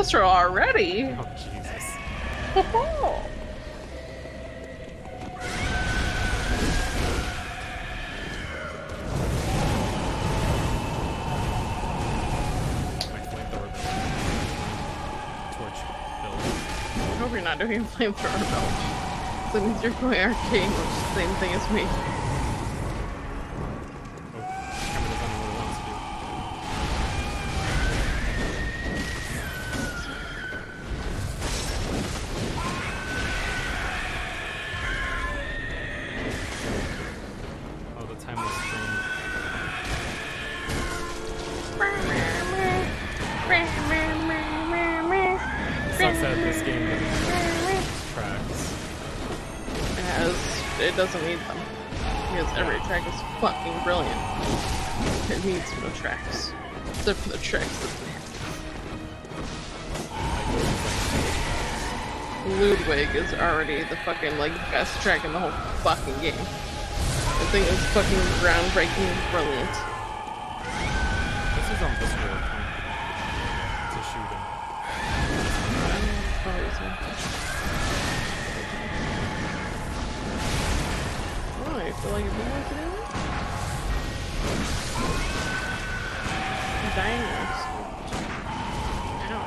visceral already. Oh Jesus. Oh. My flamethrower build. Torch build. I hope you're not doing flamethrower build. That means you're going arcane, which is the same thing as me. Doesn't need them. Because every track is fucking brilliant. It needs no tracks. Except for the tracks that they have. Ludwig is already the fucking like best track in the whole fucking game. The thing is fucking groundbreaking brilliant. Feel like. I'm dying now. You know,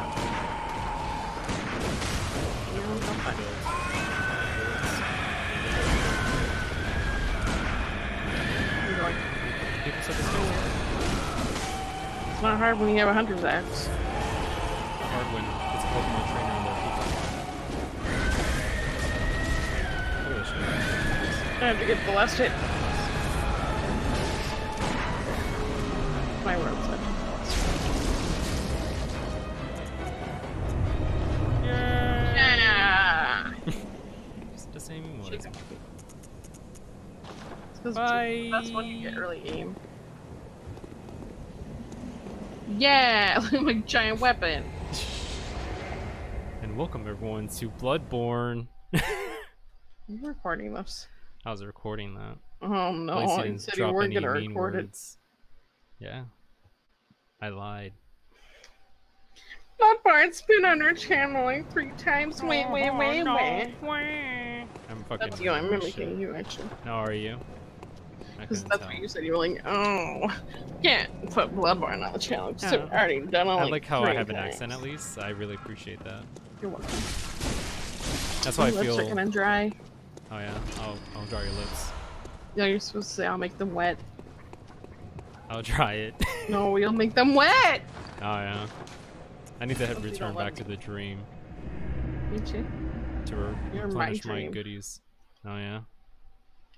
game It's not hard when you have a hunter's axe. hard when it's a Pokemon shit. I have to get the last hit. My road side. Yeah. Just the same what is it? It's 'cause Bye. That's when you get early aim. Yeah, look at my giant weapon. And welcome everyone to Bloodborne. I'm recording this. I was recording that. Oh no, At least you didn't said you drop weren't gonna mean record it. Yeah. I lied. Bloodborne's been on our channel like three times. Wait, wait, wait, wait. I'm fucking. That's you. I'm shit. mimicking you actually. No, are you? Because that's tell. what you said. You were like, oh, can't put Bloodborne on the channel. So Yeah. I've already done it I like like how I three have an accent at least. I really appreciate that. You're welcome. That's why I My lips feel. are gonna dry. Oh yeah. I'll I'll dry your lips. Yeah, you're supposed to say I'll make them wet. I'll dry it. No, you'll make them wet. Oh yeah. I need to have return back to the dream Me too. to my replenish my dream. goodies. Oh yeah.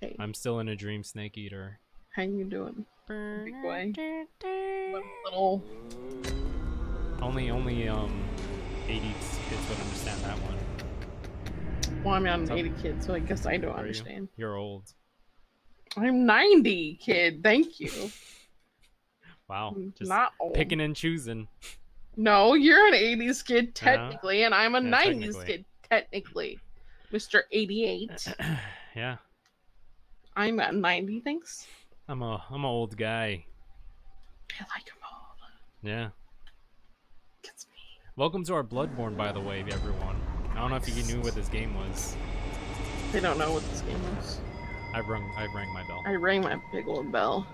Hey, I'm still in a dream snake eater. how you doing? Big boy. Little. Only only um 80 kids would understand that one. Well, I'm an So- 80 kid, so I guess I don't Are you? understand. You're old. I'm 90 kid. Thank you. Wow. Just not old. picking and choosing. No, you're an 80s kid Yeah. technically, and I'm a Yeah, 90s technically. kid technically. Mr. 88. yeah. I'm at 90, thanks. I'm a I'm an old guy. I like him all. Yeah. Gets me. Welcome to our Bloodborne, by the way, everyone. I don't know if you knew what this game was. They don't know what this game is. I've rung I rang my bell. I rang my big old bell.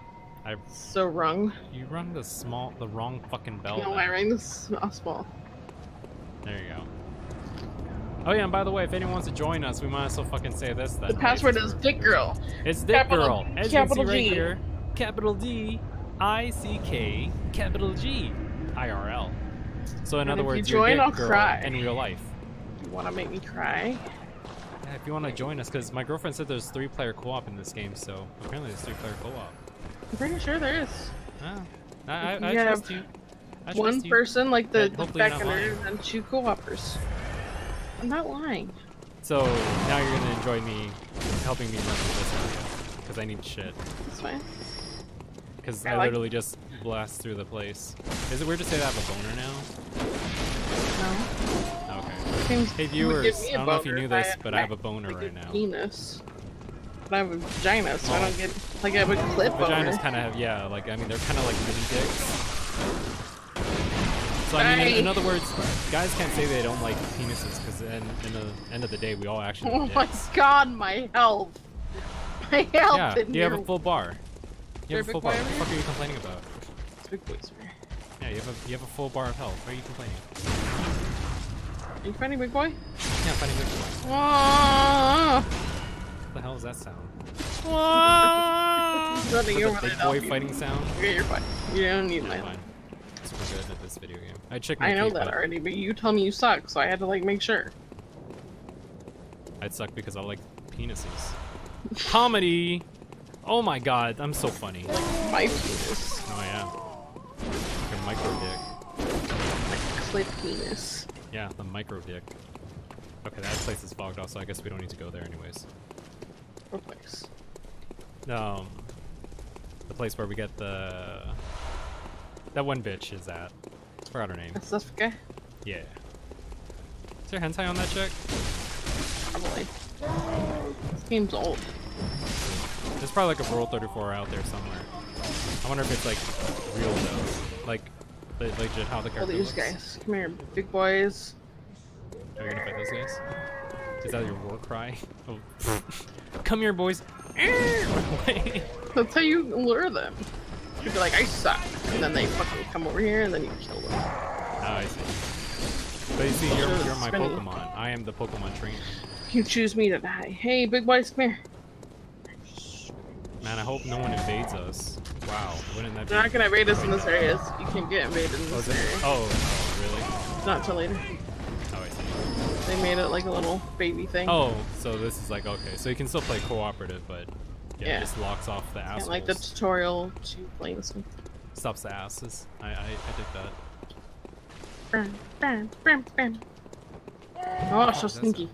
I So rung. you rung the small the wrong fucking bell. no, I rang the a small. There you go. Oh yeah, and by the way, if anyone wants to join us, we might as well fucking say this then. The password is Dick Girl. It's Dick capital- Girl. As capital you can see right G. here, capital D, I C K, capital G, I R L. So in And other if you words, you're join, I'll Girl cry. in real life. Want to make me cry? Yeah, if you want to join us, because my girlfriend said there's three-player co-op in this game, so apparently there's three-player co-op. I'm pretty sure there is. Ah, I, I, I you trust have you. I One trust you. person, like the, the Beckoner, and two co-opers. I'm not lying. So now you're gonna enjoy me helping me run this area, because I need shit. That's fine. Because I I, like- literally just blast through the place. Is it weird to say that I have a boner now? Seems Hey viewers, I don't know if you knew I this, but I have a boner like right a now. Penis. But I have a vagina, so I Oh. don't get like I have a clip Vaginas kind of have, yeah, like I mean they're kind of like mini dicks. So I mean, in, in other words, guys can't say they don't like penises because in, in the end of the day, we all actually Oh my dicks. god, my health. My health Yeah, you have a full bar. You have a full bar. What the fuck are you complaining about? It's big boys. Yeah, you have a you have a full bar of health. Why are you complaining? Are you fighting big boy? You can't find a good one. Ah! What the hell is that sound? Running Is that over the big boy help you. fighting sound? Okay, you're fine. You don't need my Never help. mind. Super good at this video game. I checked my I know that but already, but you tell me you suck, so I had to like make sure. I'd suck because I like penises. Comedy! Oh my god, I'm so funny. Like my penis. Oh yeah. Your micro dick. Like clip penis. Yeah, the micro dick. Okay, that place is fogged off, so I guess we don't need to go there anyways. What place? Um, the place where we get the that one bitch is at. I Forgot her name. That's this guy? Yeah. Is there hentai on that chick? Probably. This game's old. There's probably like a Rule 34 out there somewhere. I wonder if it's like real though, like legit how the All character these looks. guys. Come here, big boys. Are you gonna fight those guys? Is that your war cry? Oh. Come here, boys. That's how you lure them. You'd be like, I suck. And then they fucking come over here and then you kill them. Oh, I see. But you see, you're, you're my. Pokemon. I am the Pokemon trainer. You choose me to die. Hey, big boys, come here. Man, I hope no one invades us. Wow, wouldn't that be? They're not gonna invade us in this area. You can't get invaded in Oh, this is area. oh, oh, really? Not till later. Oh, I see. They made it like a little baby thing. Oh, so this is like okay, so you can still play cooperative, but yeah, Yeah. it just locks off the Can't like the tutorial to play this one. Stops the asses. I I, I did that. Bam, bam, bam, bam. Oh, so that's- sneaky.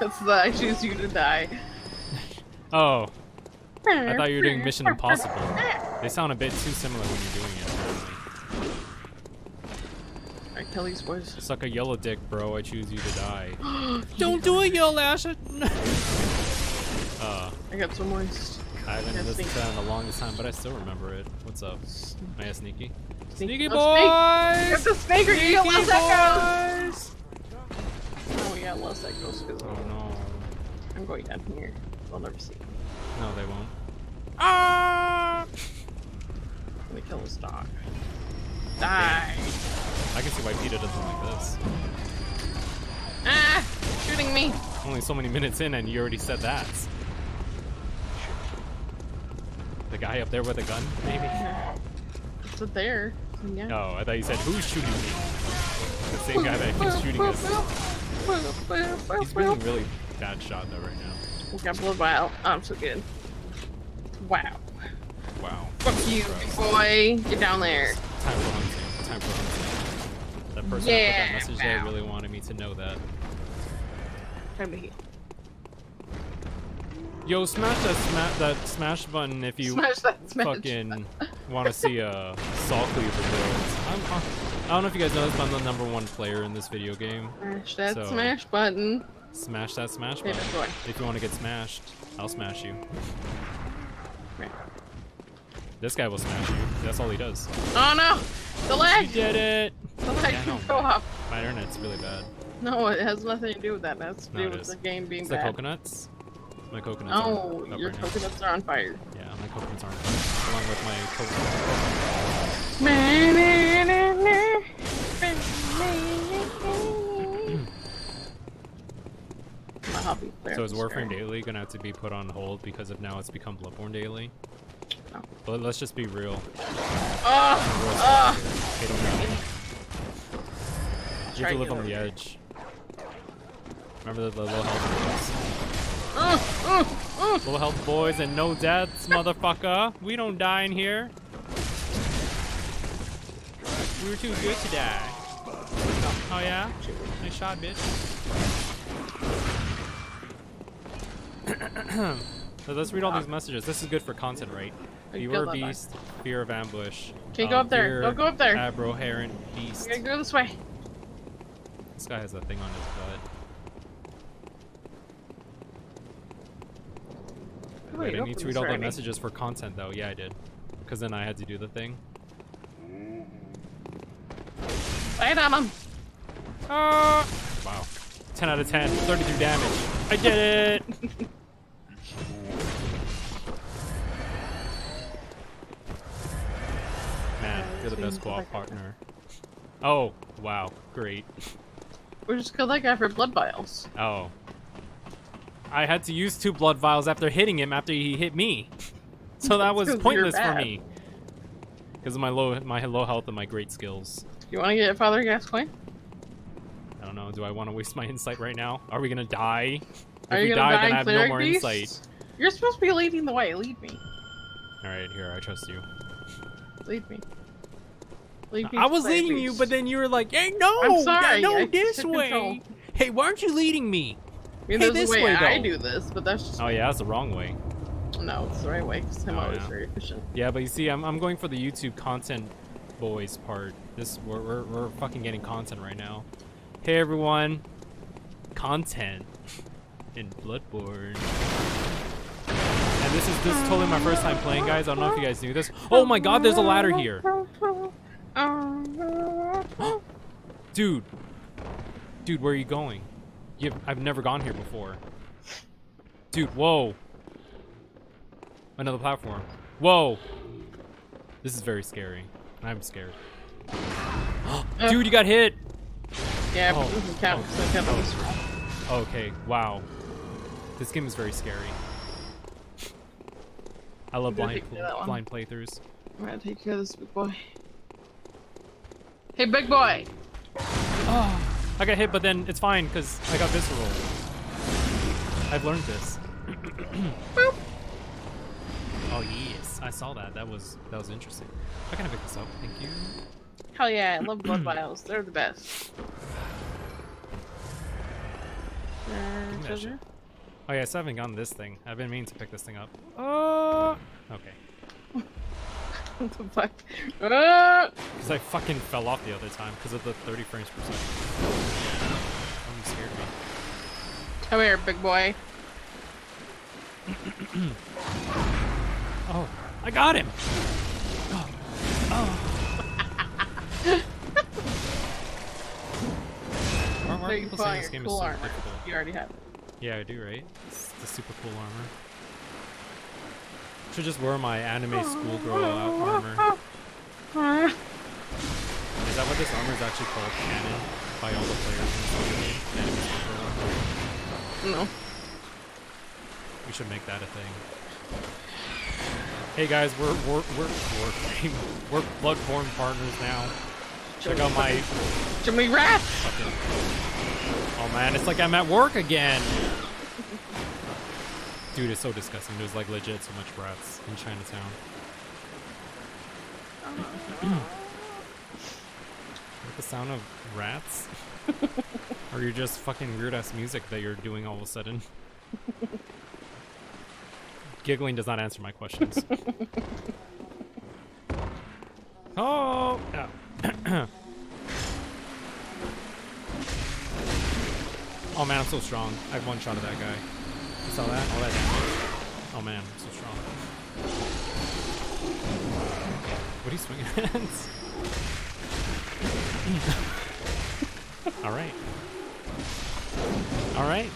That's the I choose you to die. Oh, I thought you were doing Mission Impossible. They sound a bit too similar when you're doing it. Apparently. Alright, kill these boys. Suck a yellow dick, bro. I choose you to die. Don't do it, yellow ass. uh, I got so moist. I haven't Yeah, listened to that in the longest time, but I still remember it. What's up? Am I a sneaky? Sneaky Oh, snake. boys! Get the snake or you get Sneaky Los Echoes! Oh yeah, Los Echoes. 'cause Oh no. I'm going down here. They'll never see. me. No, they won't. Ah! I'm gonna kill this dog. Die! I can see why Peter doesn't like this. Ah! Shooting me! Only so many minutes in, and you already said that. The guy up there with a gun, maybe? It's a there. Yeah. No, I thought you said, who's shooting me? The same guy that keeps shooting us. He's being really bad shot though right now. We got blood vial. Oh, I'm um, so good. Wow. Wow. Fuck you, boy. Get down there. Time for hunting. Time for hunting. That person Yeah, that message there wow. really wanted me to know that. Time to heal. Yo, smash that sma that smash button if you Smash that smash. fucking want to see a Saw Cleaver build. I'm, I don't know if you guys know this, but I'm the number one player in this video game. Smash that So- smash button. Smash that smash button. If you want to get smashed, I'll smash you. Right. This guy will smash you. That's all he does. Oh no! The You lag! did it! The lag Yeah, no, go my- up. My internet's really bad. No, it has nothing to do with that. That's to No, do with the game being It's the bad. coconuts. My coconuts Oh, are your right now. coconuts are on fire. Yeah, my coconuts aren't fun, along with my coconut. Hobby. So is Warframe Daily gonna have to be put on hold because of now it's become Bloodborne Daily? No. But let's just be real. Oh! Oh! They don't know. You have to live on the edge. Remember the, the low health Uh, uh, uh. boys? Low health boys and no deaths, motherfucker. We don't die in here. We were too good to die. Oh yeah? Nice shot, bitch. so let's read all these messages. This is good for content, right? That beast, fear of ambush. Okay, go up there. Don't go up there. Abro, heron, beast. Gotta go this way. This guy has a thing on his butt. Wait, I need to read all the already. messages for content though. Yeah, I did. Because then I had to do the thing. Fight on him. Uh, wow. 10 out of 10. 33 damage. I did it! you're the best co-op partner. Oh, wow. Great. We just killed that guy for blood vials. Oh. I had to use two blood vials after hitting him after he hit me. So that was pointless for me. Because of my low my low health and my great skills. You want to get Father Gascoigne? I don't know. Do I want to waste my insight right now? Are we gonna die? Are if you we gonna die, die then I have no more Beast? insight. You're supposed to be leading the way. Lead me. All right, here I trust you. Lead me. Lead me I was Cleric leading you, but then you were like, "Hey, no, I'm sorry, no, I this way." control. Hey, why aren't you leading me? I mean, hey, this a way, way, I do this, but that's just Oh yeah, that's the wrong way. no, it's the right way because I'm Oh, always yeah. very efficient. Yeah, but you see, I'm, I'm going for the YouTube content boys part. This we're, we're, we're fucking getting content right now. Hey everyone, content in Bloodborne. And this is this is totally my first time playing, guys. I don't know if you guys knew this. Oh my God, there's a ladder here, dude. Dude, where are you going? You, I've never gone here before. Dude, whoa. Another platform. Whoa. This is very scary. I'm scared. Uh. Dude, you got hit. Yeah, Oh, but this is count. oh, count oh. Okay, wow. This game is very scary. I love blind take care of that one. blind playthroughs. I'm gonna take care of this big boy. Hey, big boy. Oh, I got hit, but then it's fine because I got visceral. I've learned this. oh yes, I saw that. That was that was interesting. I can pick this up? Thank you. Hell yeah, I love blood vials. They're the best. Uh, treasure? Oh yeah, so I haven't gotten this thing. I've been meaning to pick this thing up. Oh, okay. What the fuck? Ah! Because I fucking fell off the other time because of the 30 frames per second. Oh, you scared me. Come here, big boy. Oh, I got him! Oh, oh. are people saying this game cool is armor. difficult? You already have it. Yeah, I do, right? It's the super cool armor. Should just wear my anime schoolgirl armor. Is that what this armor is actually called? Canon? By all the players in the? Anime schoolgirl armor? No. We should make that a thing. Hey guys, we're we're we're we're, we're Bloodborne partners now. Check out my Jimmy Rats! fucking. Oh man, it's like I'm at work again. Dude, it's so disgusting. There's like legit so much rats in Chinatown. Like the sound of rats? or you're just fucking weird ass music that you're doing all of a sudden? Giggling does not answer my questions. oh! yeah. oh man, I'm so strong. I have one shot of that guy. You saw that? All that damage. Oh man, I'm so strong. What are you swinging at? Alright. Alright.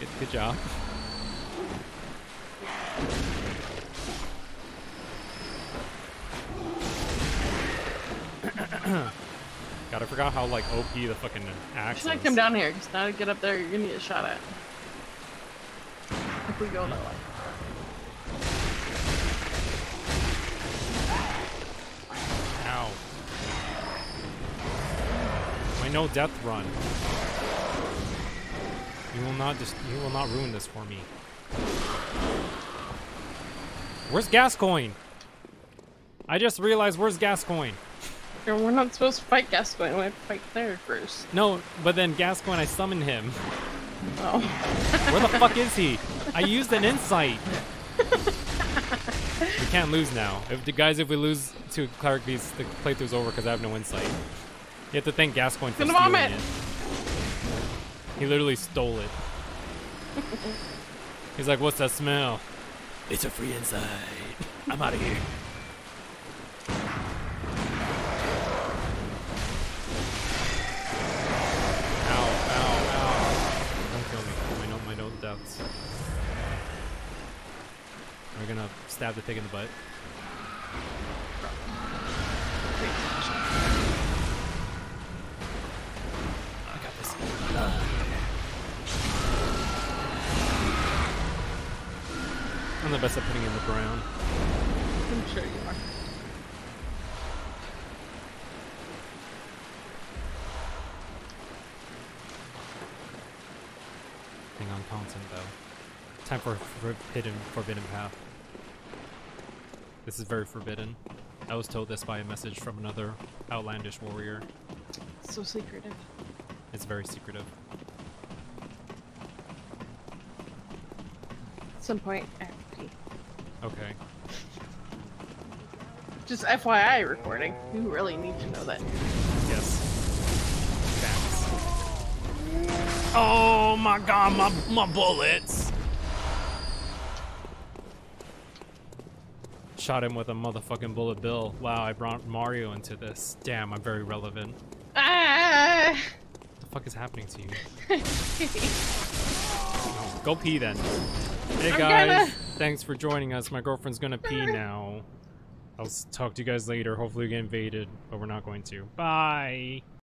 Good, good job. God, I forgot how like OP the fucking axe Should I is. come down here? Because now to get up there, you're gonna get shot at. We go that way. Ow. My no death run. You will not just you will not ruin this for me. Where's Gascoigne? I just realized where's Gascoigne? And we're not supposed to fight Gascoigne. We have to fight there first. No, but then Gascoigne I summoned him. Oh. Where the fuck is he? I used an insight. we can't lose now. If the guys, if we lose to Cleric Beast, the playthrough's over because I have no insight. You have to thank Gascoigne for Gonna stealing vomit. it. He literally stole it. He's like, "What's that smell?" It's a free insight. I'm out of here. Stab the pig in the butt. I got this. I'm the best at putting in the brown. I'm sure you are. Hang on content though. Time for forbidden forbidden path. This is very forbidden. I was told this by a message from another outlandish warrior. So secretive. It's very secretive. At some point, I have to pee. Okay. Just FYI recording. You really need to know that. Yes. Facts. Oh my god, my my bullets! Shot him with a motherfucking bullet bill. Wow, I brought Mario into this. Damn, I'm very relevant. Ah! What the fuck is happening to you? Oh, go pee then. Hey I'm guys, gonna- thanks for joining us. My girlfriend's gonna pee now. I'll talk to you guys later. Hopefully we get invaded, but we're not going to. Bye.